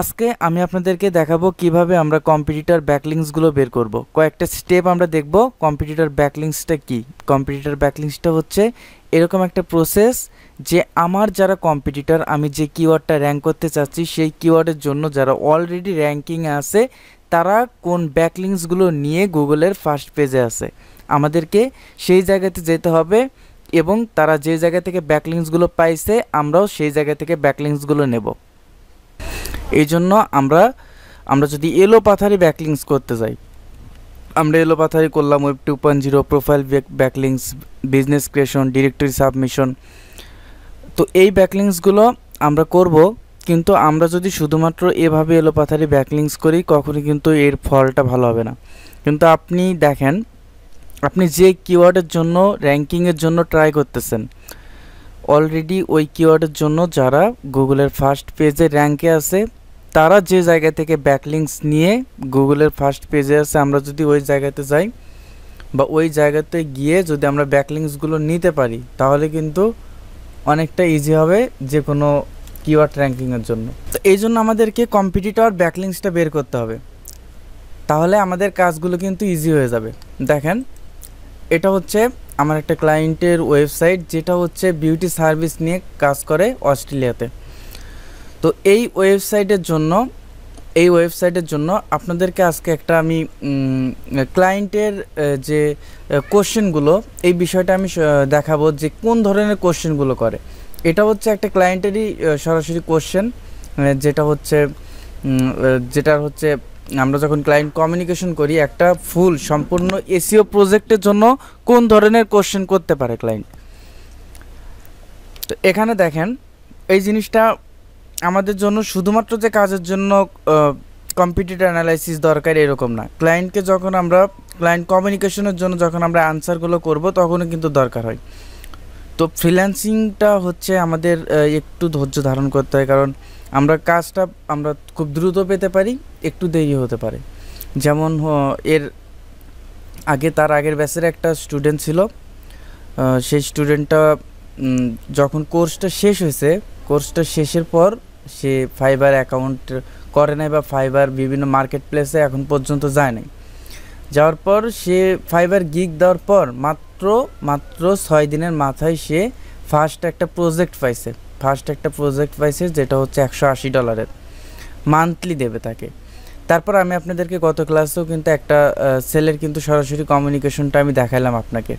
আজকে আমি আপনাদেরকে দেখাবো কীভাবে আমরা কম্পিটিটর ব্যাকলিংসগুলো বের করব। কয়েকটা স্টেপ আমরা দেখব কম্পিটিটর ব্যাকলিংসটা কি। কম্পিটিটর ব্যাকলিংসটা হচ্ছে এরকম একটা প্রসেস যে আমার যারা কম্পিটিটর, আমি যে কিওয়ার্ডটা র্যাঙ্ক করতে চাচ্ছি, সেই কিওয়ার্ডের জন্য যারা অলরেডি র্যাঙ্কিংয়ে আছে, তারা কোন ব্যাকলিংসগুলো নিয়ে গুগলের ফার্স্ট পেজে আছে। আমাদেরকে সেই জায়গাতে যেতে হবে এবং তারা যে জায়গা থেকে ব্যাকলিংসগুলো পাইছে, আমরাও সেই জায়গা থেকে ব্যাকলিংসগুলো নেব। এই জন্য আমরা আমরা যদি এলো পাথারি ব্যাকলিংস করতে যাই, আমরা এলো পাথারি করলাম web two point zero profile backlinks business creation directory submission তো এই ব্যাকলিংসগুলো আমরা করব, কিন্তু আমরা যদি শুধুমাত্র এভাবে এলো পাথারি ব্যাকলিংস করি, কখনই কিন্তু এর ফলটা ভালো হবে না। কিন্তু আপনি দেখেন, আপনি যে কিওয়ার্ডের জন্য র্যাঙ্কিংয়ের জন্য ট্রাই করতেছেন অলরেডি ওই কিওয়ার্ডের জন্য যারা গুগলের ফার্স্ট পেজে র্যাঙ্কে আছে তারা যে জায়গা থেকে ব্যাকলিংস নিয়ে গুগলের ফার্স্ট পেজে আছে, আমরা যদি ওই জায়গাতে যাই বা ওই জায়গাতে গিয়ে যদি আমরা ব্যাকলিংসগুলো নিতে পারি, তাহলে কিন্তু অনেকটা ইজি হবে যে কোনো কিওয়ার্ড র্যাঙ্কিংয়ের জন্য। তো এই জন্য আমাদেরকে কম্পিটিটর ব্যাকলিংসটা বের করতে হবে। তাহলে আমাদের কাজগুলো কিন্তু ইজি হয়ে যাবে। দেখেন, এটা হচ্ছে আমার একটা ক্লায়েন্টের ওয়েবসাইট যেটা হচ্ছে বিউটি সার্ভিস নিয়ে কাজ করে অস্ট্রেলিয়াতে। তো এই ওয়েবসাইটের জন্য, এই ওয়েবসাইটের জন্য আপনাদেরকে আজকে একটা আমি ক্লায়েন্টের যে কোশ্চেনগুলো এই বিষয়টা আমি দেখাবো যে কোন ধরনের কোশ্চেনগুলো করে। এটা হচ্ছে একটা ক্লায়েন্টেরই সরাসরি কোশ্চেন যেটা হচ্ছে যেটা হচ্ছে, আমরা যখন ক্লায়েন্ট কমিউনিকেশন করি, একটা ফুল সম্পূর্ণ এসিও প্রজেক্টের জন্য কোন ধরনের কোশ্চেন করতে পারে ক্লায়েন্ট তো এখানে দেখেন, এই জিনিসটা আমাদের জন্য শুধুমাত্র যে কাজের জন্য কম্পিউটার অ্যানালাইসিস দরকার এরকম না। ক্লায়েন্টকে যখন আমরা ক্লায়েন্ট কমিউনিকেশনের জন্য যখন আমরা আনসারগুলো করব, তখনও কিন্তু দরকার হয়। তো ফ্রিল্যান্সিংটা হচ্ছে আমাদের একটু ধৈর্য ধারণ করতে হয়। কারণ আমরা কাজটা আমরা খুব দ্রুত পেতে পারি, একটু দেরি হতে পারে। যেমন এর আগে তার আগের ব্যাচের একটা স্টুডেন্ট ছিল। সেই স্টুডেন্টটা যখন কোর্সটা শেষ হয়েছে কোর্সটা শেষের পর সে ফাইবার অ্যাকাউন্ট করে নাই বা ফাইবার বিভিন্ন মার্কেট প্লেসে এখন পর্যন্ত যায় নাই। যাওয়ার পর সে ফাইবার গিগ দেওয়ার পর মাত্র মাত্র ছয় দিনের মাথায় সে ফার্স্ট একটা প্রজেক্ট পাইছে। ফার্স্ট একটা প্রজেক্ট পাইছে যেটা হচ্ছে একশো আশি ডলারের মান্থলি দেবে তাকে। তারপর আমি আপনাদেরকে গত ক্লাসেও কিন্তু একটা সেলের কিন্তু সরাসরি কমিউনিকেশনটা আমি দেখালাম আপনাকে।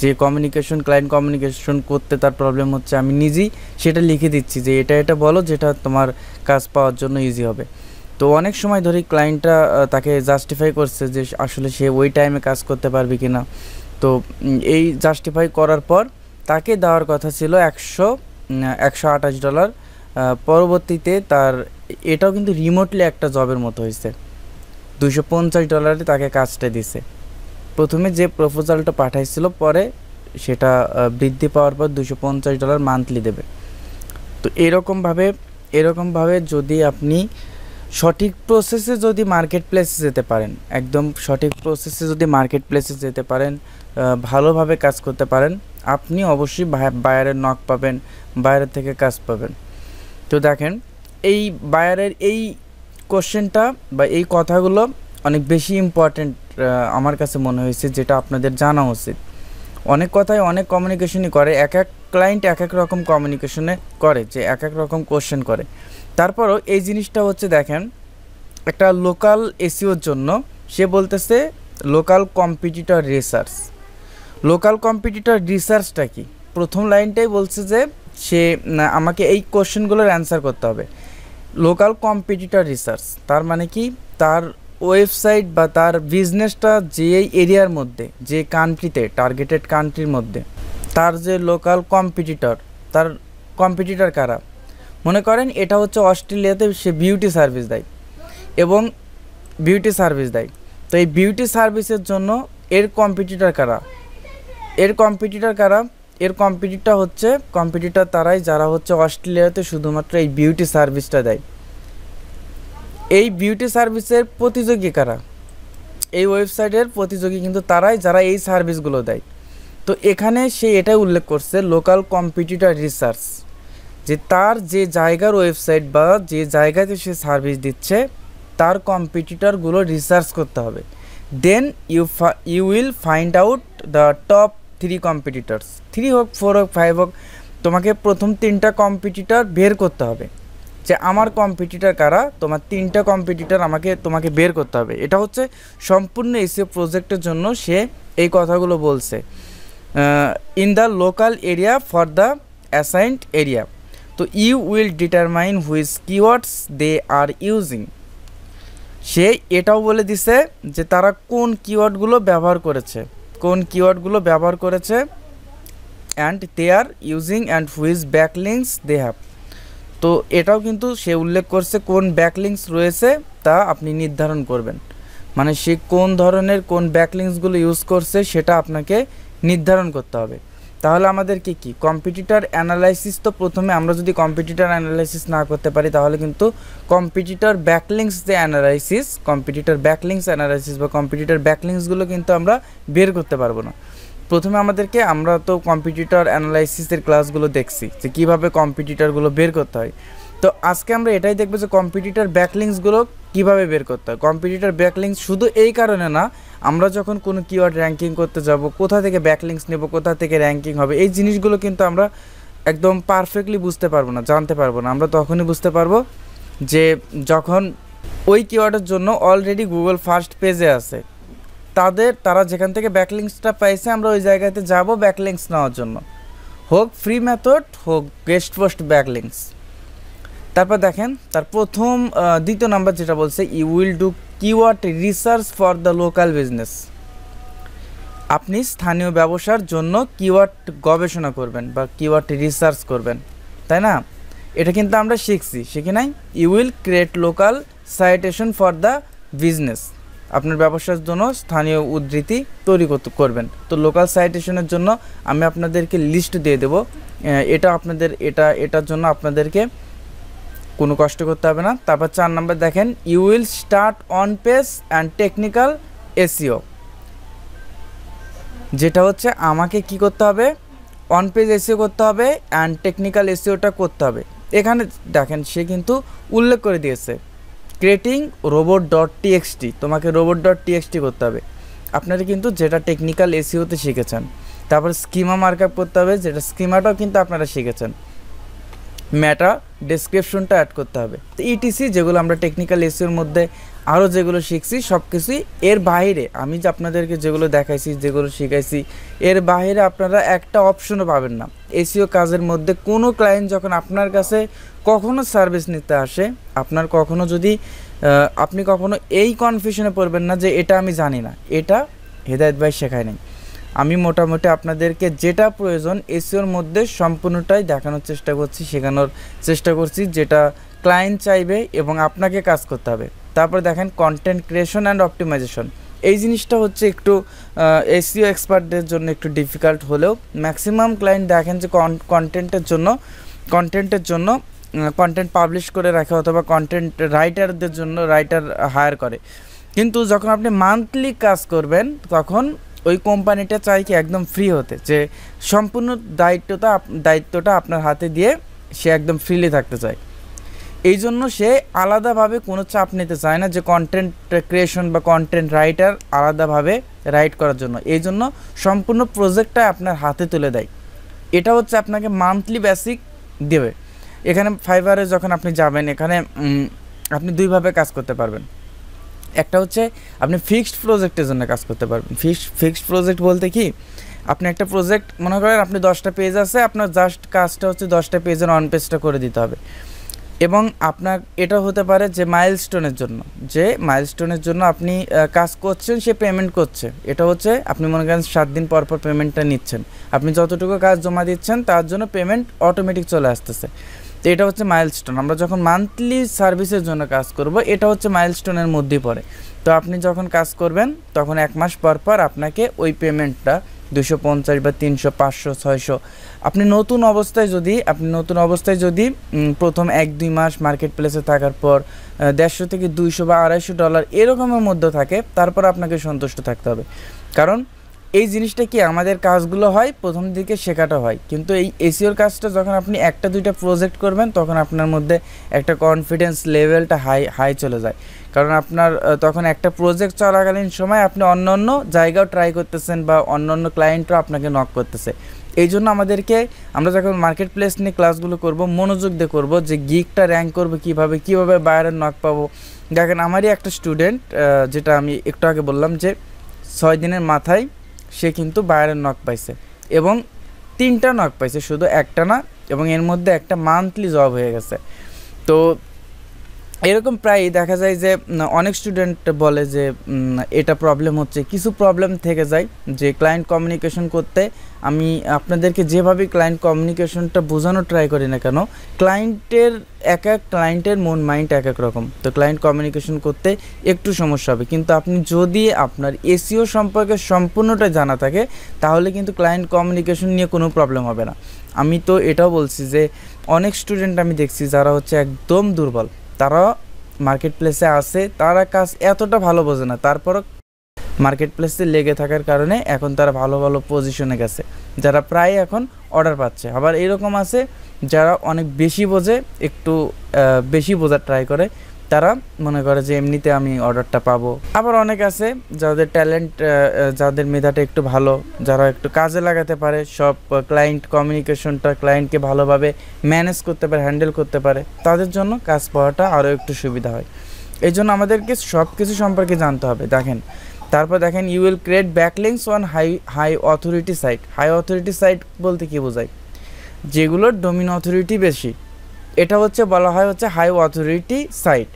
যে কমিউনিকেশন ক্লায়েন্ট কমিউনিকেশন করতে তার প্রবলেম হচ্ছে, আমি নিজেই সেটা লিখে দিচ্ছি যে এটা এটা বলো যেটা তোমার কাজ পাওয়ার জন্য ইজি হবে। তো অনেক সময় ধরে ক্লায়েন্টটা তাকে জাস্টিফাই করছে যে আসলে সে ওই টাইমে কাজ করতে পারবে কি না তো এই জাস্টিফাই করার পর তাকে দেওয়ার কথা ছিল একশো একশো আঠাশ ডলার পরবর্তীতে তার এটাও কিন্তু রিমোটলি একটা জবের মতো হয়েছে। দুশো পঞ্চাশ ডলারে তাকে কাজটা দিছে। প্রথমে যে প্রপোজালটা পাঠাইছিল, পরে সেটা বৃদ্ধি পাওয়ার পর দুশো পঞ্চাশ ডলার মান্থলি দেবে। তো এরকমভাবে এরকমভাবে যদি আপনি সঠিক প্রসেসে যদি মার্কেট প্লেসে যেতে পারেন, একদম সঠিক প্রসেসে যদি মার্কেট প্লেসে যেতে পারেন ভালোভাবে কাজ করতে পারেন, আপনি অবশ্যই বায়ারের নক পাবেন, বায়ারের থেকে কাজ পাবেন। তো দেখেন, এই বায়ারের এই কোশ্চেনটা বা এই কথাগুলো অনেক বেশি ইম্পর্ট্যান্ট আমার কাছে মনে হয়েছে যেটা আপনাদের জানা উচিত। অনেক কথাই অনেক কমিউনিকেশনই করে, এক এক ক্লায়েন্ট এক এক রকম কমিউনিকেশনে করে, যে এক এক রকম কোশ্চেন করে। তারপরও এই জিনিসটা হচ্ছে দেখেন, একটা লোকাল এসিওর জন্য সে বলতেছে local competitor research local competitor রিসার্চটা কি? প্রথম লাইনটাই বলছে যে, সে আমাকে এই কোশ্চেনগুলোর অ্যান্সার করতে হবে। লোকাল কম্পিটিটর রিসার্চ তার মানে কি? তার ওয়েবসাইট বা তার বিজনেসটা যে এরিয়ার মধ্যে, যে কান্ট্রিতে টার্গেটেড কান্ট্রির মধ্যে, তার যে লোকাল কম্পিটিটর তার কম্পিটিটর কারা? মনে করেন এটা হচ্ছে অস্ট্রেলিয়াতে সে বিউটি সার্ভিস দেয় এবং বিউটি সার্ভিস দেয়। তো এই বিউটি সার্ভিসের জন্য এর কম্পিটিটর কারা? এর কম্পিটিটর কারা? এর কম্পিটিটর হচ্ছে কম্পিটিটর তারাই যারা হচ্ছে অস্ট্রেলিয়াতে শুধুমাত্র এই বিউটি সার্ভিসটা দেয়। এই বিউটি সার্ভিসের প্রতিযোগী কারা? এই ওয়েবসাইটের প্রতিযোগী কিন্তু তারাই, যারা এই সার্ভিসগুলো দেয়। তো এখানে সে এটাই উল্লেখ করছে লোকাল কম্পিটিটর রিসার্চ যে তার যে জায়গার ওয়েবসাইট বা যে জায়গাতে সে সার্ভিস দিচ্ছে, তার কম্পিটিটরগুলো রিসার্চ করতে হবে। Then you you will find out the top three competitors three হোক ফোর হোক ফাইভ হোক, তোমাকে প্রথম তিনটা কম্পিটিটর বের করতে হবে। যে আমার কম্পিটিটার কারা, তোমার তিনটা কম্পিটিটার আমাকে, তোমাকে বের করতে হবে। এটা হচ্ছে সম্পূর্ণ এসিও প্রজেক্টের জন্য সে এই কথাগুলো বলছে। In the local area for the assigned area তো you will determine whose keywords they are using সে এটাও বলে দিছে যে তারা কোন কিওয়ার্ডগুলো ব্যবহার করেছে, কোন কিওয়ার্ডগুলো ব্যবহার করেছে and they are using and which backlinks they have তো এটাও কিন্তু সে উল্লেখ করছে কোন ব্যাকলিংস রয়েছে তা আপনি নির্ধারণ করবেন। মানে সে কোন ধরনের কোন ব্যাকলিংসগুলো ইউজ করছে সেটা আপনাকে নির্ধারণ করতে হবে। তাহলে আমাদেরকে কি কম্পিটিটার অ্যানালাইসিস তো প্রথমে আমরা যদি কম্পিটিটার অ্যানালাইসিস না করতে পারি, তাহলে কিন্তু কম্পিটিটার ব্যাকলিংস যে অ্যানালাইসিস কম্পিটিটার ব্যাকলিংস অ্যানালাইসিস বা কম্পিটিটার ব্যাকলিংসগুলো কিন্তু আমরা বের করতে পারব না। প্রথমে আমাদেরকে আমরা তো কম্পিটিটর অ্যানালাইসিসের ক্লাসগুলো দেখছি, যে কীভাবে কম্পিটিটরগুলো বের করতে হয়। তো আজকে আমরা এটাই দেখব যে কম্পিটিটর ব্যাকলিংসগুলো কীভাবে বের করতে হয়। কম্পিটিটর ব্যাকলিংস শুধু এই কারণে না, আমরা যখন কোনো কিওয়ার্ড র্যাঙ্কিং করতে যাব, কোথা থেকে ব্যাকলিংস নেব, কোথা থেকে র্যাঙ্কিং হবে, এই জিনিসগুলো কিন্তু আমরা একদম পারফেক্টলি বুঝতে পারব না, জানতে পারব না। আমরা তখনই বুঝতে পারব যে যখন ওই কিওয়ার্ডের জন্য অলরেডি গুগল ফার্স্ট পেজে আছে তাদের, তারা যেখান থেকে ব্যাকলিংসটা পাইছে, আমরা ওই জায়গাতে যাব ব্যাকলিংস নেওয়ার জন্য। হোক ফ্রি মেথড হোক গেস্ট পোস্ট ব্যাকলিংস তারপর দেখেন, তার প্রথম দ্বিতীয় নাম্বার যেটা বলছে you will do keyword research for the local business আপনি স্থানীয় ব্যবসার জন্য কিওয়ার্ড গবেষণা করবেন বা কিওয়ার্ড রিসার্চ করবেন, তাই না? এটা কিন্তু আমরা শিখছি, শিখি নাই? You will create local citation for the business আপনার ব্যবসার জন্য স্থানীয় উদ্ধৃতি তৈরি করবেন। তো লোকাল সাইটেশনের জন্য আমি আপনাদেরকে লিস্ট দিয়ে দেব। এটা আপনাদের, এটা, এটার জন্য আপনাদেরকে কোনো কষ্ট করতে হবে না। তারপর চার নম্বর দেখেন you will start on page and technical SEO যেটা হচ্ছে আমাকে কি করতে হবে? অন পেজ এসিও করতে হবে অ্যান্ড টেকনিক্যাল এসিওটা করতে হবে। এখানে দেখেন, সে কিন্তু উল্লেখ করে দিয়েছে। ক্রিয়েটিং রোবট ডট টিএক্সটি তোমাকে রোবট ডট টিএক্সটি করতে হবে। আপনারা কিন্তু যেটা টেকনিক্যাল এসিওতে শিখেছেন, তারপর স্কিমা মার্কআপ করতে হবে, যেটা স্কিমাটাও কিন্তু আপনারা শিখেছেন। ম্যাটা ডেসক্রিপশনটা অ্যাড করতে হবে। তো ইটিসি যেগুলো আমরা টেকনিক্যাল এসিওর মধ্যে আরও যেগুলো শিখছি সব কিছুই এর বাইরে। আমি যে আপনাদেরকে যেগুলো দেখাইছি, যেগুলো শিখাইছি, এর বাইরে আপনারা একটা অপশনও পাবেন না। এসিও কাজের মধ্যে কোনো ক্লায়েন্ট যখন আপনার কাছে কখনো সার্ভিস নিতে আসে, আপনার কখনো যদি আপনি কখনো এই কনফিউশনে পড়বেন না যে এটা আমি জানি না। এটা হেদায়ত ভাই শেখায় নেই। আমি মোটামুটি আপনাদেরকে যেটা প্রয়োজন, এসিওর মধ্যে সম্পূর্ণটাই দেখানোর চেষ্টা করছি, শেখানোর চেষ্টা করছি, যেটা ক্লায়েন্ট চাইবে এবং আপনাকে কাজ করতে হবে। তারপর দেখেন কন্টেন্ট ক্রিয়েশন অ্যান্ড অপটিমাইজেশন এই জিনিসটা হচ্ছে একটু এসিও এক্সপার্টদের জন্য একটু ডিফিকাল্ট হলেও ম্যাক্সিমাম ক্লায়েন্ট দেখেন যে কন্টেন্টের জন্য কন্টেন্টের জন্য কন্টেন্ট পাবলিশ করে রাখে অথবা কন্টেন্ট রাইটারদের জন্য রাইটার হায়ার করে। কিন্তু যখন আপনি মান্থলি কাজ করবেন, তখন ওই কোম্পানিটা চাই কি একদম ফ্রি হতে, যে সম্পূর্ণ দায়িত্বটা দায়িত্বটা আপনার হাতে দিয়ে সে একদম ফ্রিলি থাকতে চায়। এই জন্য সে আলাদাভাবে কোনো চাপ নিতে চায় না যে কন্টেন্ট ক্রিয়েশন বা কন্টেন্ট রাইটার আলাদাভাবে রাইট করার জন্য। এই জন্য সম্পূর্ণ প্রজেক্টটা আপনার হাতে তুলে দেয়। এটা হচ্ছে আপনাকে মান্থলি বেসিক দেবে। এখানে ফাইবারে যখন আপনি যাবেন, এখানে আপনি দুইভাবে কাজ করতে পারবেন। একটা হচ্ছে আপনি ফিক্সড প্রজেক্টের জন্য কাজ করতে পারবেন। ফিক্সড ফিক্সড প্রজেক্ট বলতে কি? আপনি একটা প্রজেক্ট মনে করেন আপনি দশটা পেজ আছে, আপনার জাস্ট কাজটা হচ্ছে দশটা পেজের অন পেজটা করে দিতে হবে। এবং আপনার, এটা হতে পারে যে মাইলস্টোনের জন্য। যে মাইলস্টোনের জন্য আপনি কাজ করছেন, সে পেমেন্ট করছে। এটা হচ্ছে, আপনি মনে করেন সাত দিন পর পর পেমেন্টটা নিচ্ছেন। আপনি যতটুকু কাজ জমা দিচ্ছেন, তার জন্য পেমেন্ট অটোমেটিক চলে আসতেছে। তো এটা হচ্ছে মাইলস্টোন আমরা যখন মান্থলি সার্ভিসের জন্য কাজ করব, এটা হচ্ছে মাইলস্টোনের মধ্যেই পড়ে। তো আপনি যখন কাজ করবেন, তখন এক মাস পর পর আপনাকে ওই পেমেন্টটা দুশো পঞ্চাশ বা তিনশো, পাঁচশো, ছয়শো। আপনি নতুন অবস্থায় যদি, আপনি নতুন অবস্থায় যদি প্রথম এক, দুই মাস মার্কেট প্লেসে থাকার পর দেড়শো থেকে দুইশো বা আড়াইশো ডলার এরকমের মধ্যে থাকে, তারপর আপনাকে সন্তুষ্ট থাকতে হবে। কারণ এই জিনিসটা কি, আমাদের কাজগুলো হয়, প্রথম দিকে শেখাটা হয়। কিন্তু এই এসিওর কাজটা যখন আপনি একটা, দুইটা প্রজেক্ট করবেন, তখন আপনার মধ্যে একটা কনফিডেন্স লেভেলটা হাই হাই চলে যায়। কারণ আপনার তখন একটা প্রজেক্ট চলাকালীন সময় আপনি অন্য অন্য জায়গাও ট্রাই করতেছেন বা অন্য অন্য ক্লায়েন্টও আপনাকে নক করতেছে। এই জন্য আমাদেরকে, আমরা যখন মার্কেট প্লেস নিয়ে ক্লাসগুলো করব, মনোযোগ দিয়ে করব যে গিকটা র্যাঙ্ক করব কীভাবে কীভাবে বাইরের নক পাবো। দেখেন, আমারই একটা স্টুডেন্ট যেটা আমি একটু আগে বললাম যে ছয় দিনের মাথায় সে কিন্তু বাইরের নক পাইছে এবং তিনটা নক পাইছে, শুধু একটা না, এবং এর মধ্যে একটা মান্থলি জব হয়ে গেছে। তো এরকম প্রায়ই দেখা যায় যে অনেক স্টুডেন্ট বলে যে এটা প্রবলেম হচ্ছে। কিছু প্রবলেম থেকে যায় যে ক্লায়েন্ট কমিউনিকেশন করতে আমি আপনাদেরকে যেভাবে ক্লায়েন্ট কমিউনিকেশনটা বোঝানোর ট্রাই করি না কেন ক্লায়েন্টের এক এক ক্লায়েন্টের মন মাইন্ড এক এক রকম। তো ক্লায়েন্ট কমিউনিকেশন করতে একটু সমস্যা হবে। কিন্তু আপনি যদি আপনার এসিও সম্পর্কে সম্পূর্ণটা জানা থাকে, তাহলে কিন্তু ক্লায়েন্ট কমিউনিকেশন নিয়ে কোনো প্রবলেম হবে না। আমি তো এটাও বলছি যে, অনেক স্টুডেন্ট আমি দেখছি যারা হচ্ছে একদম দুর্বল। তারা মার্কেট প্লেসে আসে তারা কাজ এতটা ভালো বোঝে না। তারপরও মার্কেট প্লেসে লেগে থাকার কারণে এখন তারা ভালো ভালো পজিশনে গেছে। যারা প্রায় এখন অর্ডার পাচ্ছে। আবার এরকম আছে, যারা অনেক বেশি বোঝে, একটু বেশি বোঝার ট্রাই করে তারা মনে করে যে এমনিতে আমি অর্ডারটা পাবো। আবার অনেক আছে যাদের ট্যালেন্ট যাদের মেধাটা একটু ভালো, যারা একটু কাজে লাগাতে পারে, সব ক্লায়েন্ট কমিউনিকেশনটা ক্লায়েন্টকে ভালোভাবে ম্যানেজ করতে পারে হ্যান্ডেল করতে পারে, তাদের জন্য কাজ পাওয়াটা আরও একটু সুবিধা হয়। এই জন্য আমাদেরকে সব কিছু সম্পর্কে জানতে হবে, দেখেন। তারপর দেখেন you will create backlinks on high high authority site high authority site বলতে কী বোঝায়? যেগুলোর ডোমিন অথরিটি বেশি। এটা হচ্ছে, বলা হয় হচ্ছে হাই অথরিটি সাইট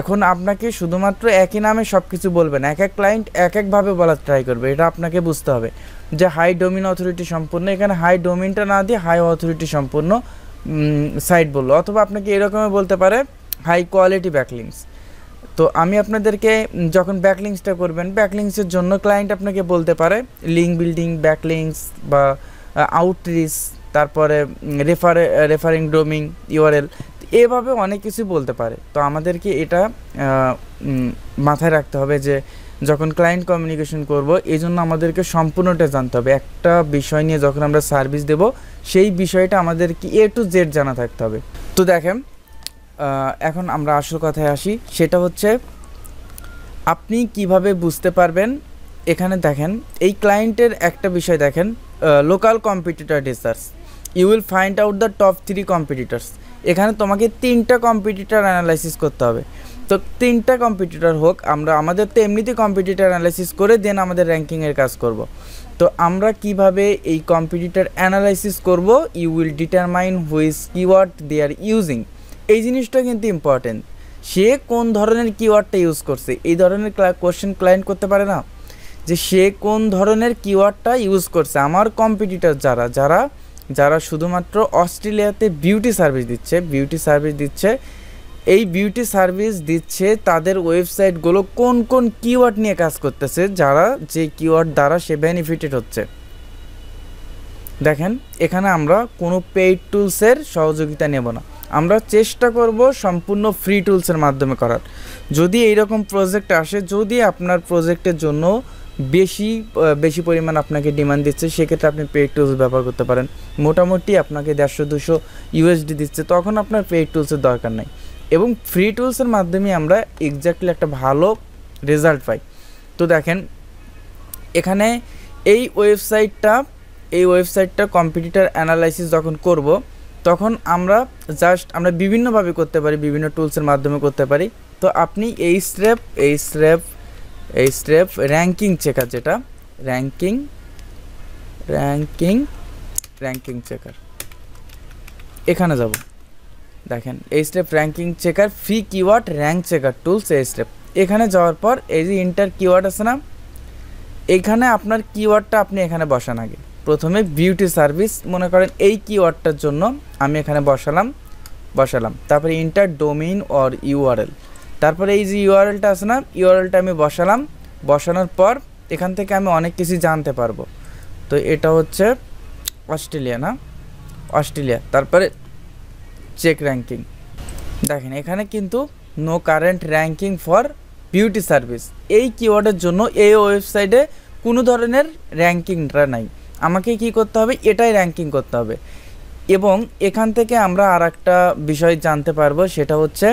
এখন আপনাকে শুধুমাত্র একই নামে সব কিছু বলবেন এক এক ক্লায়েন্ট এক একভাবে বলার ট্রাই করবে, এটা আপনাকে বুঝতে হবে। যে হাই ডোমিন অথরিটি সম্পূর্ণ, এখানে হাই ডোমিনটা না দিয়ে হাই অথরিটি সম্পূর্ণ সাইট বলল। অথবা আপনাকে এরকমই বলতে পারে হাই কোয়ালিটি ব্যাকলিংস তো আমি আপনাদেরকে যখন ব্যাকলিংসটা করবেন ব্যাকলিংসের জন্য ক্লায়েন্ট আপনাকে বলতে পারে লিঙ্ক বিল্ডিং ব্যাকলিংস বা আউটরিচ তারপরে রেফারে রেফারিং ডোমিং ইউআরএল এভাবে অনেক কিছু বলতে পারে। তো আমাদেরকে এটা মাথায় রাখতে হবে যে, যখন ক্লায়েন্ট কমিউনিকেশন করব এই জন্য আমাদেরকে সম্পূর্ণটা জানতে হবে। একটা বিষয় নিয়ে যখন আমরা সার্ভিস দেব, সেই বিষয়টা আমাদেরকে এ টু জেড জানা থাকতে হবে। তো দেখেন এখন আমরা আসল কথায় আসি। সেটা হচ্ছে, আপনি কীভাবে বুঝতে পারবেন? এখানে দেখেন, এই ক্লায়েন্টের একটা বিষয় দেখেন local competitor research you will find out the top three competitors এখানে তোমাকে তিনটা কম্পিটিটার অ্যানালাইসিস করতে হবে। তো তিনটা কম্পিটিটার হোক, আমরা, আমাদের তো এমনিতে কম্পিটিটার অ্যানালাইসিস করে দেন আমাদের র্যাঙ্কিংয়ের কাজ করব। তো আমরা কীভাবে এই কম্পিটিটার অ্যানালাইসিস করব you will determine which keyword they are using এই জিনিসটা কিন্তু ইম্পর্টেন্ট সে কোন ধরনের কিওয়ার্ডটা ইউজ করছে? এই ধরনের কোশ্চেন ক্লায়েন্ট করতে পারে না? যে সে কোন ধরনের কিওয়ার্ডটা ইউজ করছে? আমার কম্পিটিটার যারা যারা যারা শুধুমাত্র অস্ট্রেলিয়াতে বিউটি সার্ভিস দিচ্ছে, বিউটি সার্ভিস দিচ্ছে, এই বিউটি সার্ভিস দিচ্ছে তাদের ওয়েবসাইটগুলো কোন কোন কিওয়ার্ড নিয়ে কাজ করতেছে, যারা যে কিওয়ার্ড দ্বারা সে বেনিফিটেড হচ্ছে। দেখেন, এখানে আমরা কোনো পেইড টুলসের সহযোগিতা নেব না। আমরা চেষ্টা করব সম্পূর্ণ ফ্রি টুলসের মাধ্যমে করার। যদি এইরকম প্রজেক্ট আসে, যদি আপনার প্রজেক্টের জন্য বেশি বেশি পরিমাণ আপনাকে ডিমান্ড দিচ্ছে, সেক্ষেত্রে আপনি পেইড টুলস ব্যবহার করতে পারেন। মোটামুটি আপনাকে দেড়শো, দুশো ইউএসডি দিচ্ছে, তখন আপনার পেইড টুলসের দরকার নেই। এবং ফ্রি টুলসের মাধ্যমে আমরা এক্স্যাক্টলি একটা ভালো রেজাল্ট পাই। তো দেখেন, এখানে এই ওয়েবসাইটটা এই ওয়েবসাইটটা কম্পিটিটার অ্যানালাইসিস যখন করব, তখন আমরা জাস্ট আমরা বিভিন্নভাবে করতে পারি, বিভিন্ন টুলসের মাধ্যমে করতে পারি। তো আপনি এই স্টেপ এই স্টেপ এই স্টেপ র্যাঙ্কিং চেকার যেটা র্যাঙ্কিং র্যাঙ্কিং র্যাঙ্কিং চেকার এখানে যাব। দেখেন, এই step ranking checker free keyword rank checker tools এই স্টেপ। এখানে যাওয়ার পর, এই যে ইন্টার কিওয়ার্ড আছে না, এখানে আপনার কিওয়ার্ডটা আপনি এখানে বসান আগে। প্রথমে বিউটি সার্ভিস মনে করেন এই কিওয়ার্ডটার জন্য আমি এখানে বসালাম বসালাম। তারপরে ইন্টার ডোমিন অর ইউআরএল তারপরে এই যে ইউআরএলটা আছে না ইউআরএলটা আমি বসালাম। বসানোর পর এখান থেকে আমি অনেক কিছু জানতে পারব। তো এটা হচ্ছে অস্ট্রেলিয়া না? অস্ট্রেলিয়া। তারপরে চেক র্যাঙ্কিং দেখেন, এখানে কিন্তু no current ranking for beauty service এই কিওয়ার্ডের জন্য এই ওয়েবসাইটে কোনো ধরনের র্যাঙ্কিংটা নাই। আমাকে কি করতে হবে? এটাই র্যাঙ্কিং করতে হবে। এবং এখান থেকে আমরা আর একটা বিষয় জানতে পারব, সেটা হচ্ছে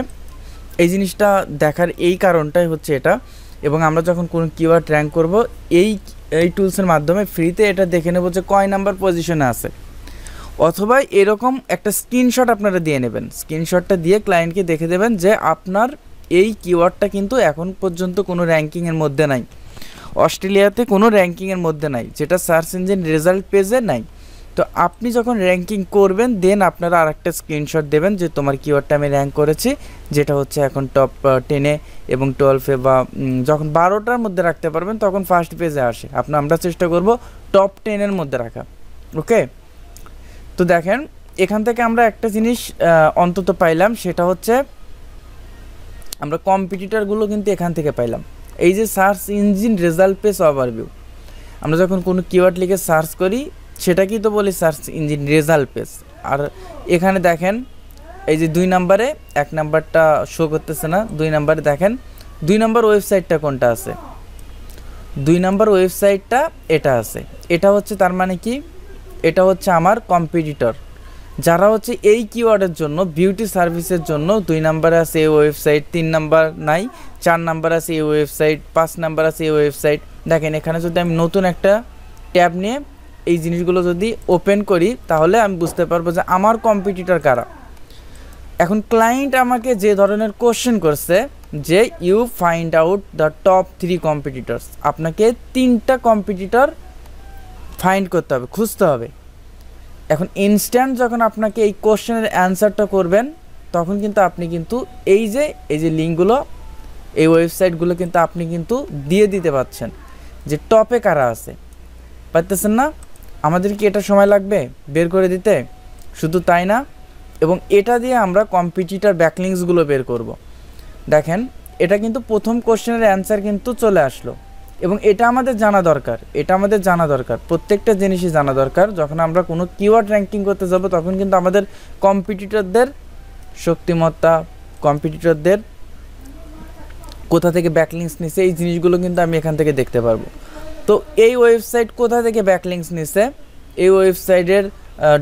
এই জিনিসটা দেখার এই কারণটাই হচ্ছে এটা। এবং আমরা যখন কোনো কিওয়ার্ড র্যাঙ্ক করব, এই এই টুলসের মাধ্যমে ফ্রিতে এটা দেখে নেব যে কয় নাম্বার পজিশনে আছে। অথবা এরকম একটা স্ক্রিনশট আপনারা দিয়ে নেবেন। স্ক্রিনশটটা দিয়ে ক্লায়েন্টকে দেখে দেবেন যে আপনার এই কিওয়ার্ডটা কিন্তু এখন পর্যন্ত কোনো র্যাঙ্কিংয়ের মধ্যে নাই। অস্ট্রেলিয়াতে কোনো র্যাঙ্কিংয়ের মধ্যে নাই। যেটা সার্চ ইঞ্জিন রেজাল্ট পেজে নাই। তো আপনি যখন র্যাঙ্কিং করবেন দেন আপনারা আরেকটা স্ক্রিনশট দেবেন যে তোমার কিওয়ার্ডটা আমি র্যাঙ্ক করেছি, যেটা হচ্ছে এখন টপ টেনে এবং টুয়েলভে বা যখন বারোটার মধ্যে রাখতে পারবেন, তখন ফার্স্ট পেজে আসে। আপনার আমরা চেষ্টা করব টপ টেনের মধ্যে রাখা। ওকে তো দেখেন, এখান থেকে আমরা একটা জিনিস অন্তত পাইলাম, সেটা হচ্ছে আমরা কম্পিটিটারগুলো কিন্তু এখান থেকে পাইলাম। এই যে search engine result page overview আমরা যখন কোনো কিওয়ার্ড লিখে সার্চ করি সেটাকেই তো বলি সার্চ ইঞ্জিন রেজাল্ট পেজ আর এখানে দেখেন, এই যে দুই নাম্বারে, এক নাম্বারটা শো করতেছে না, দুই নাম্বারে দেখেন, দুই নাম্বার ওয়েবসাইটটা কোনটা আছে? দুই নাম্বার ওয়েবসাইটটা এটা আছে। এটা হচ্ছে তার মানে কি? এটা হচ্ছে আমার কম্পিটিটর যারা হচ্ছে এই কিওয়ার্ডের জন্য বিউটি সার্ভিসের জন্য দুই নাম্বারে আছে এই ওয়েবসাইট তিন নাম্বার নাই, চার নাম্বার আছে এই ওয়েবসাইট পাঁচ নাম্বার আছে এই ওয়েবসাইট দেখেন, এখানে যদি আমি নতুন একটা ট্যাব নিয়ে এই জিনিসগুলো যদি ওপেন করি, তাহলে আমি বুঝতে পারব যে আমার কম্পিটিটর কারা। এখন ক্লায়েন্ট আমাকে যে ধরনের কোশ্চেন করছে, যে you find out the top three competitors আপনাকে তিনটা কম্পিটিটর ফাইন্ড করতে হবে, খুঁজতে হবে। এখন ইনস্ট্যান্ট যখন আপনাকে এই কোশ্চেনের অ্যান্সারটা করবেন, তখন কিন্তু আপনি কিন্তু এই যে এই যে লিঙ্কগুলো, এই ওয়েবসাইটগুলো কিন্তু আপনি কিন্তু দিয়ে দিতে পারছেন যে টপে কারা আছে। পারতেছেন না? আমাদের কি এটা সময় লাগবে বের করে দিতে? শুধু তাই না? এবং এটা দিয়ে আমরা কম্পিটিটার ব্যাকলিংসগুলো বের করব। দেখেন, এটা কিন্তু প্রথম কোশ্চেনের অ্যান্সার কিন্তু চলে আসলো। এবং এটা আমাদের জানা দরকার, এটা আমাদের জানা দরকার, প্রত্যেকটা জিনিসই জানা দরকার। যখন আমরা কোনো কিওয়ার্ড র্যাঙ্কিং করতে যাব, তখন কিন্তু আমাদের কম্পিটিটরদের শক্তিমত্তা কম্পিটিটরদের কোথা থেকে ব্যাকলিংস নিছে, এই জিনিসগুলো কিন্তু আমি এখান থেকে দেখতে পারব। তো এই ওয়েবসাইট কোথা থেকে ব্যাকলিংস নিছে? এই ওয়েবসাইটের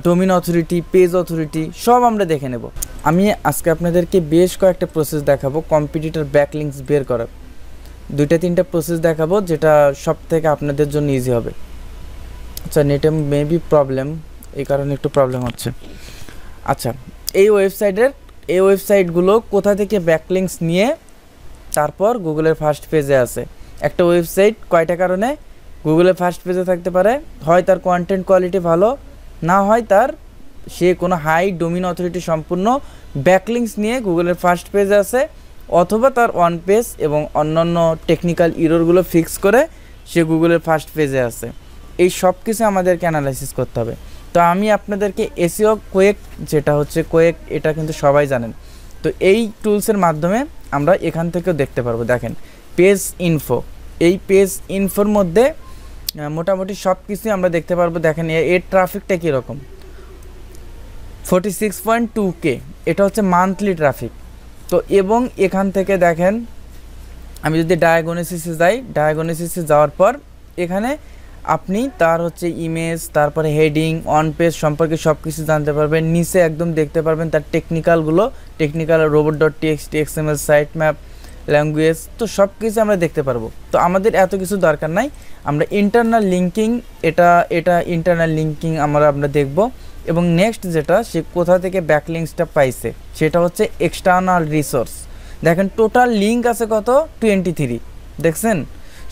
ডোমিন অথরিটি পেজ অথরিটি সব আমরা দেখে নেব। আমি আজকে আপনাদেরকে বেশ কয়েকটা প্রসেস দেখাবো কম্পিটিটর ব্যাকলিংস বের করার। দুইটা, তিনটা প্রসেস দেখাবো, যেটা সব থেকে আপনাদের জন্য ইজি হবে। আচ্ছা নেটে মেবি প্রবলেম এই কারণে একটু প্রবলেম হচ্ছে। আচ্ছা এই ওয়েবসাইটের এই ওয়েবসাইটগুলো কোথা থেকে ব্যাকলিংস নিয়ে, তারপর গুগলের ফার্স্ট পেজে আছে। একটা ওয়েবসাইট কয়টা কারণে? গুগলের ফার্স্ট পেজে থাকতে পারে। হয় তার কন্টেন্ট কোয়ালিটি ভালো, না হয় তার সে কোনো হাই ডোমিন অথরিটি সম্পূর্ণ ব্যাকলিংস নিয়ে গুগলের ফার্স্ট পেজে আছে, অথবা তার ওয়ান পেজ এবং অন্যান্য টেকনিক্যাল ইরোরগুলো ফিক্স করে সে গুগলের ফার্স্ট পেজে আছে। এই সব কিছু আমাদেরকে অ্যানালাইসিস করতে হবে। তো আমি আপনাদেরকে এসিও কোয়েক যেটা হচ্ছে কোয়েক এটা কিন্তু সবাই জানেন। তো এই টুলসের মাধ্যমে আমরা এখান থেকেও দেখতে পারব। দেখেন পেজ ইনফো এই পেজ ইনফোর মধ্যে মোটামুটি সব কিছুই আমরা দেখতে পারব। দেখেন এর ট্রাফিকটা কীরকম? Forty six point two K এটা হচ্ছে মান্থলি ট্রাফিক তো এবং এখান থেকে দেখেন, আমি যদি ডায়াগনোসিসে যাই ডায়াগনোসিসে যাওয়ার পর এখানে আপনি তার হচ্ছে ইমেজ তারপরে হেডিং অন পেজ সম্পর্কে সব কিছু জানতে পারবেন। নিচে একদম দেখতে পারবেন তার টেকনিক্যালগুলো technical robot dot TXT XML site map language তো সব কিছু আমরা দেখতে পারব। তো আমাদের এত কিছু দরকার নাই। আমরা ইন্টারনাল লিঙ্কিং এটা এটা ইন্টারনাল লিঙ্কিং আমরা আমরা দেখব। এবং নেক্সট যেটা, সে কোথা থেকে ব্যাকলিংসটা পাইছে, সেটা হচ্ছে এক্সটার্নাল রিসোর্স দেখেন টোটাল লিঙ্ক আছে কত? টোয়েন্টি থ্রি দেখছেন?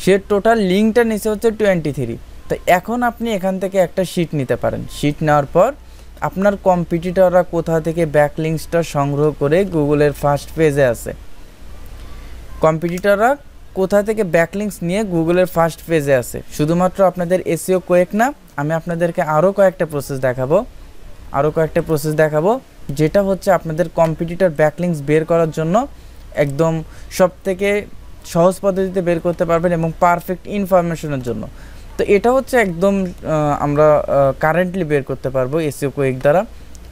সে টোটাল লিঙ্কটা নিচে হচ্ছে টোয়েন্টি থ্রি তো এখন আপনি এখান থেকে একটা শিট নিতে পারেন। শিট নেওয়ার পর আপনার কম্পিটিটররা কোথা থেকে ব্যাকলিংসটা সংগ্রহ করে গুগলের ফার্স্ট পেজে আছে। কম্পিটিটররা কোথা থেকে ব্যাকলিংস নিয়ে গুগলের ফার্স্ট পেজে আছে শুধুমাত্র আপনাদের এসিও কয়েক না, আমি আপনাদেরকে আরও কয়েকটা প্রসেস দেখাবো। আরও কয়েকটা প্রসেস দেখাবো, যেটা হচ্ছে আপনাদের কম্পিটিটর ব্যাকলিংস বের করার জন্য একদম সব থেকে সহজ পদ্ধতিতে বের করতে পারবেন এবং পারফেক্ট ইনফরমেশনের জন্য। তো এটা হচ্ছে একদম আমরা কারেন্টলি বের করতে পারব এসিও কোয়েক দ্বারা।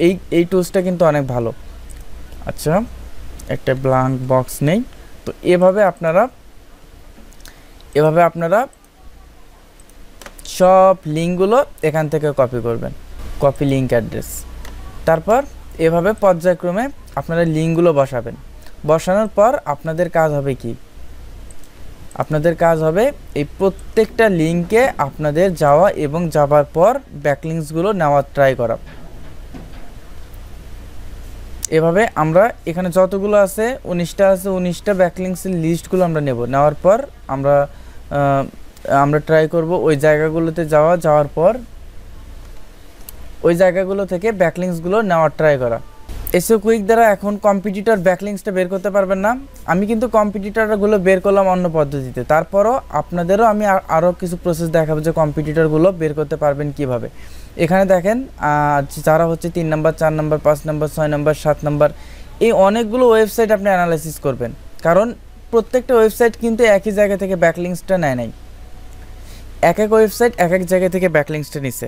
এই এই টুলসটা কিন্তু অনেক ভালো। আচ্ছা একটা ব্লাঙ্ক বক্স নেই। তো এভাবে আপনারা এভাবে আপনারা সব লিঙ্কগুলো এখান থেকে কপি করবেন কপি লিঙ্ক অ্যাড্রেস তারপর এভাবে পর্যায়ক্রমে আপনারা লিঙ্কগুলো বসাবেন। বসানোর পর আপনাদের কাজ হবে কি? আপনাদের কাজ হবে এই প্রত্যেকটা লিঙ্কে আপনাদের যাওয়া এবং যাবার পর ব্যাকলিংসগুলো নেওয়ার ট্রাই করা। এভাবে আমরা এখানে যতগুলো আছে, উনিশটা আছে, উনিশটা ব্যাকলিংসের লিস্টগুলো আমরা নেব। নেওয়ার পর আমরা আমরা ট্রাই করব ওই জায়গাগুলোতে যাওয়া, যাওয়ার পর ওই জায়গাগুলো থেকে ব্যাকলিংসগুলো নেওয়ার ট্রাই করা। এসও কুইক দ্বারা এখন কম্পিটিটর ব্যাকলিংসটা বের করতে পারবেন না। আমি কিন্তু কম্পিটিটরগুলো বের করলাম অন্য পদ্ধতিতে। তারপরও আপনাদেরও আমি আরও কিছু প্রসেস দেখাবো যে কম্পিটিটরগুলো বের করতে পারবেন কীভাবে। এখানে দেখেন যারা হচ্ছে তিন নম্বর, চার নম্বর, পাঁচ নম্বর, ছয় নম্বর, সাত নম্বর, এই অনেকগুলো ওয়েবসাইট আপনি অ্যানালাইসিস করবেন। কারণ প্রত্যেকটা ওয়েবসাইট কিন্তু একই জায়গা থেকে ব্যাকলিংসটা নেয় নাই। এক এক ওয়েবসাইট এক এক জায়গা থেকে ব্যাকলিংসটা নিছে।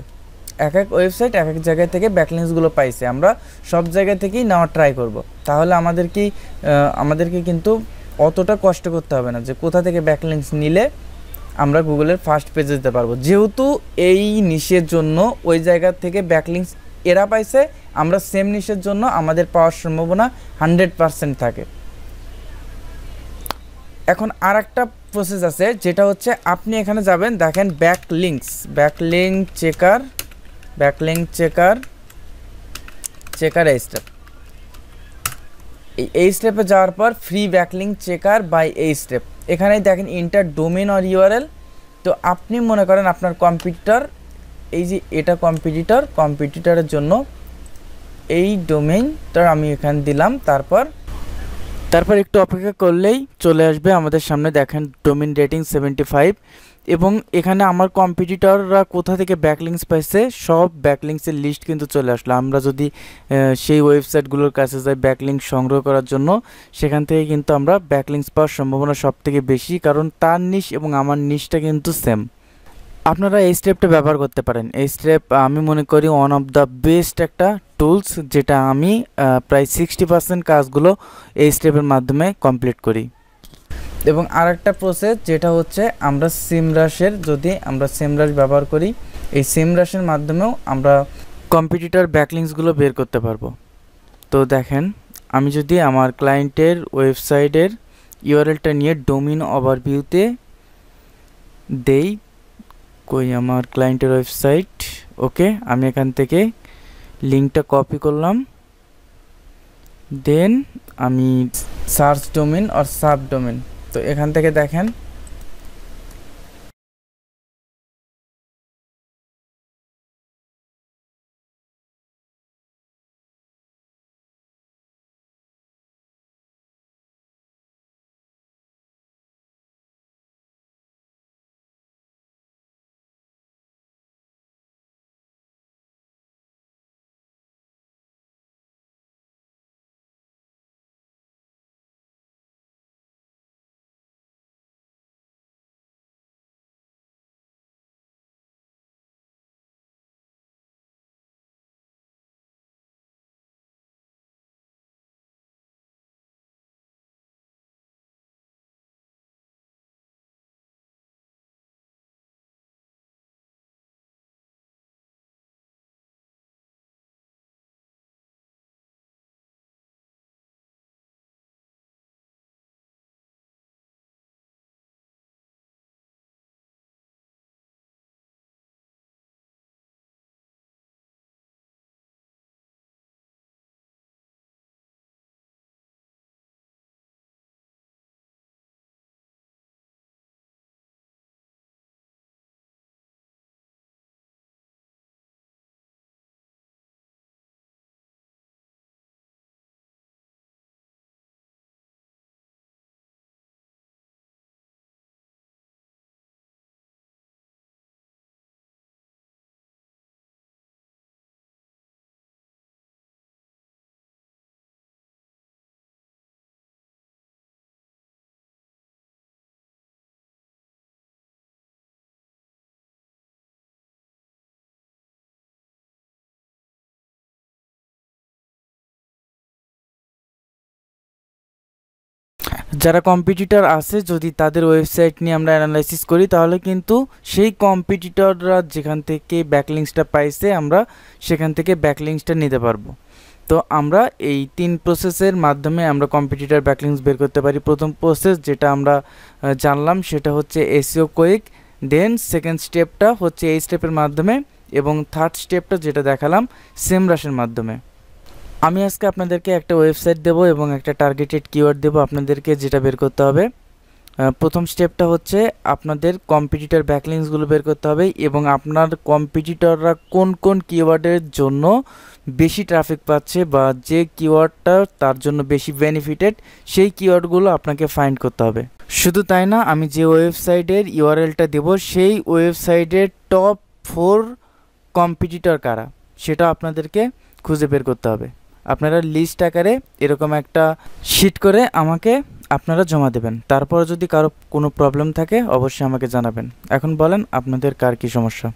এক এক ওয়েবসাইট এক এক জায়গা থেকে ব্যাকলিংসগুলো পাইছে। আমরা সব জায়গা থেকেই নেওয়ার ট্রাই করব। তাহলে আমাদের কি আমাদেরকে কিন্তু অতটা কষ্ট করতে হবে না যে কোথা থেকে ব্যাকলিংস নিলে আমরা গুগলের ফার্স্ট পেজে যেতে পারব। যেহেতু এই নিশের জন্য ওই জায়গা থেকে ব্যাকলিংস এরা পাইছে, আমরা সেম নিশের জন্য আমাদের পাওয়ার সম্ভাবনা হান্ড্রেড পারসেন্ট থাকে। এখন আর একটা প্রসেস আছে, যেটা হচ্ছে আপনি এখানে যাবেন, দেখেন backlinks backlink checker backlink checker checker এই স্টেপ এই এই স্টেপে যাওয়ার পর ফ্রি ব্যাকলিং চেকার বাই এই স্টেপ এখানে দেখেন ইন্টার ডোমেন অর ইউআরএল তো আপনি মনে করেন আপনার কম্পিউটার এই যে এটা কম্পিটিটর কম্পিটিটরের জন্য এই ডোমেইনটা আমি এখানে দিলাম, তারপর তারপর একটু অপেক্ষা করলেই চলে আসবে আমাদের সামনে দেখেন ডোমিন রেটিং সেভেন্টি ফাইভ এবং এখানে আমার কম্পিটিটররা কোথা থেকে ব্যাকলিংস পাইছে, সব ব্যাকলিংসের লিস্ট কিন্তু চলে আসলো। আমরা যদি সেই ওয়েবসাইটগুলোর কাছে যাই ব্যাকলিংস সংগ্রহ করার জন্য, সেখান থেকে কিন্তু আমরা ব্যাকলিংস পাওয়ার সম্ভাবনা সব থেকে বেশি, কারণ তার নিশ এবং আমার নিশটা কিন্তু সেম আপনারা এই স্টেপটা ব্যবহার করতে পারেন। এই স্টেপ আমি মনে করি ওয়ান অফ দ্য বেস্ট একটা টুলস যেটা আমি প্রায় সিক্সটি পার্সেন্ট কাজগুলো এই স্টেপের মাধ্যমে কমপ্লিট করি। এবং আরেকটা প্রসেস যেটা হচ্ছে আমরা সিমরাশের, যদি আমরা সিমরাশ ব্যবহার করি, এই সিমরাশের মাধ্যমেও আমরা কম্পিটিটর ব্যাকলিংসগুলো বের করতে পারব। তো দেখেন, আমি যদি আমার ক্লায়েন্টের ওয়েবসাইটের ইউআরএলটা নিয়ে ডোমিন ওভারভিউতে দেই, কই আমার ক্লায়েন্টের ওয়েবসাইট ওকে আমি এখান থেকে লিঙ্কটা কপি করলাম। দেন আমি সার্চ ডোমেন আর সাব ডোমেন তো এখান থেকে দেখেন যারা কম্পিটিটর আছে, যদি তাদের ওয়েবসাইট নিয়ে আমরা অ্যানালাইসিস করি, তাহলে কিন্তু সেই কম্পিটিটররা যেখান থেকে ব্যাকলিংসটা পাইছে, আমরা সেখান থেকে ব্যাকলিংসটা নিতে পারব। তো আমরা এই তিন প্রসেসের মাধ্যমে আমরা কম্পিটিটর ব্যাকলিংস বের করতে পারি। প্রথম প্রসেস যেটা আমরা জানলাম, সেটা হচ্ছে এসিও কোয়েক দেন সেকেন্ড স্টেপটা হচ্ছে এই স্টেপের মাধ্যমে, এবং থার্ড স্টেপটা যেটা দেখালাম সেম রাশের মাধ্যমে। আমি আজকে আপনাদেরকে একটা ওয়েবসাইট দেব এবং একটা টার্গেটেড কিওয়ার্ড দেব আপনাদেরকে যেটা বের করতে হবে। প্রথম স্টেপটা হচ্ছে আপনাদের কম্পিটিটর ব্যাকলিংসগুলো বের করতে হবে এবং আপনার কম্পিটিটররা কোন কোন কিওয়ার্ডের জন্য বেশি ট্রাফিক পাচ্ছে বা যে কিওয়ার্ডটা তার জন্য বেশি বেনিফিটেড সেই কিওয়ার্ডগুলো আপনাকে ফাইন্ড করতে হবে। শুধু তাই না, আমি যে ওয়েবসাইটের ইউআরএলটা দেব সেই ওয়েবসাইটের টপ ফোর কম্পিটিটর কারা সেটা আপনাদেরকে খুঁজে বের করতে হবে। আপনারা লিস্ট আকারে এরকম একটা শিট করে আমাকে আপনারা জমা দেবেন। তারপর যদি কারও কোনো প্রবলেম থাকে, অবশ্যই আমাকে জানাবেন। এখন বলেন আপনাদের কার কী সমস্যা?